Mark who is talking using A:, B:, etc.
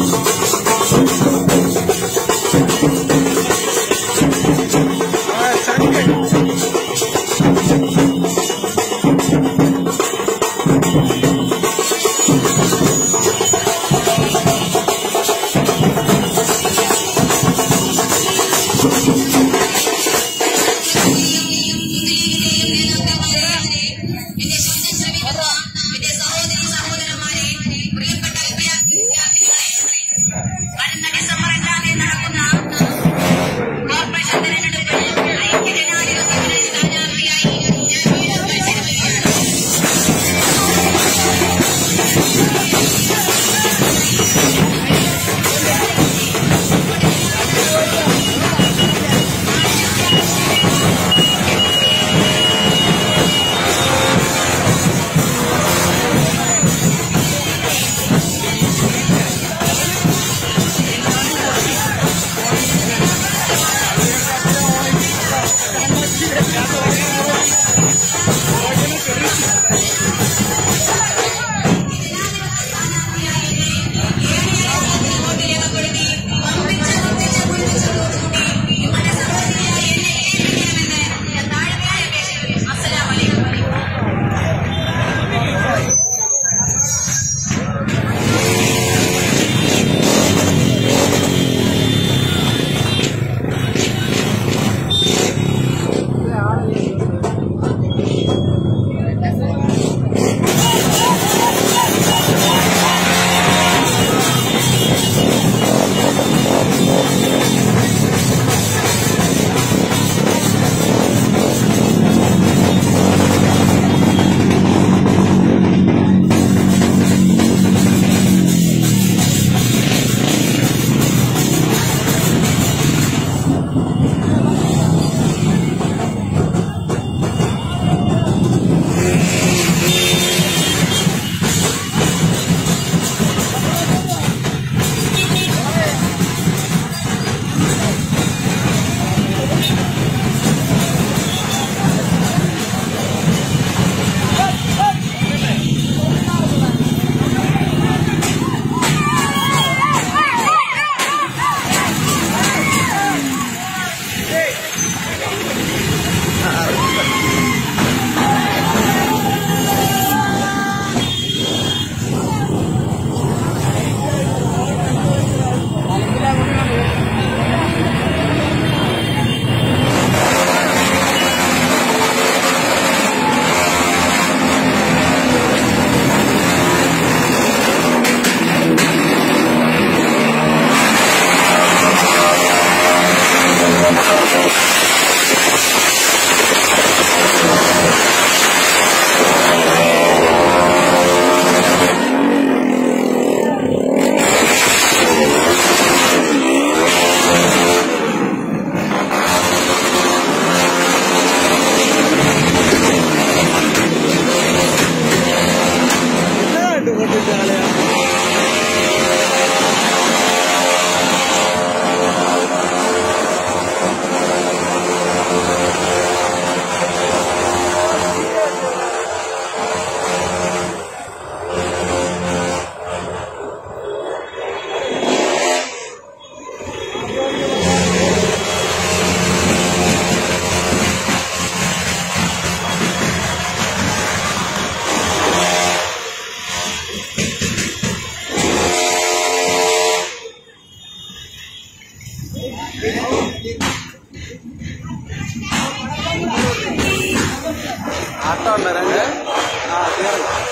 A: Thank you.
B: ఆడుతూ ఉన్నారండి